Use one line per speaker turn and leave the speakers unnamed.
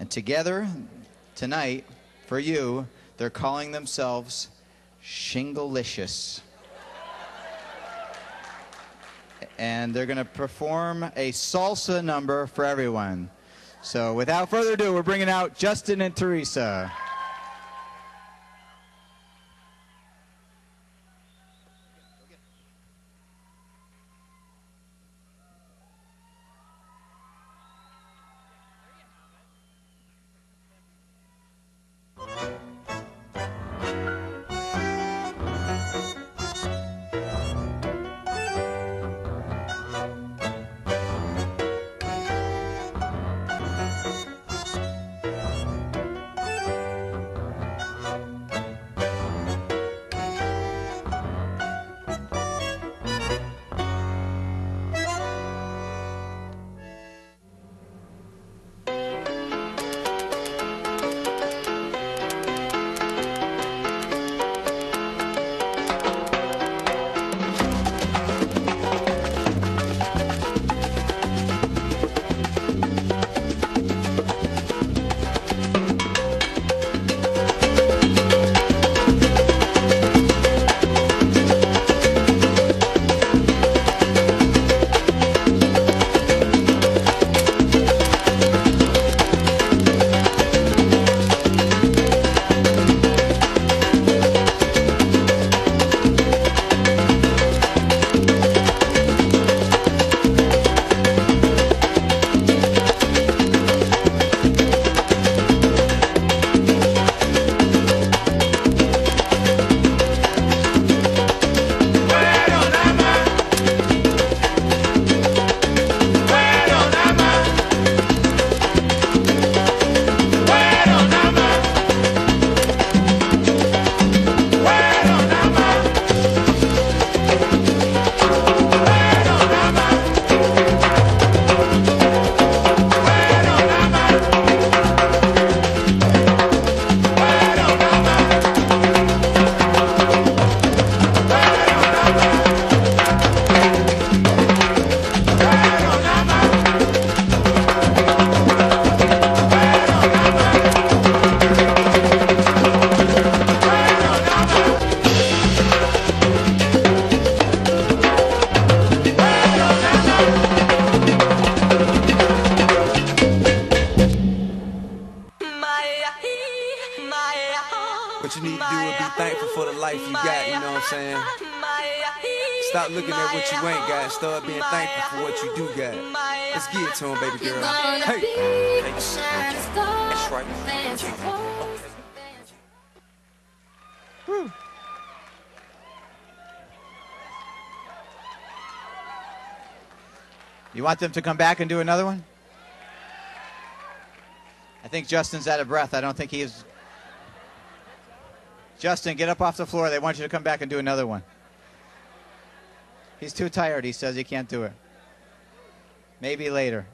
And together, tonight, for you, they're calling themselves Shinglelicious. And they're going to perform a salsa number for everyone. So without further ado, we're bringing out Justin and Teresa.
You need to do is be thankful for the life you got, you know what I'm saying? Stop looking at what you ain't got and start being thankful for what you do got. Let's get it to him, baby girl. Hey. That's right.
You want them to come back and do another one? I think Justin's out of breath. I don't think he's. Justin, get up off the floor. They want you to come back and do another one. He's too tired. He says he can't do it. Maybe later.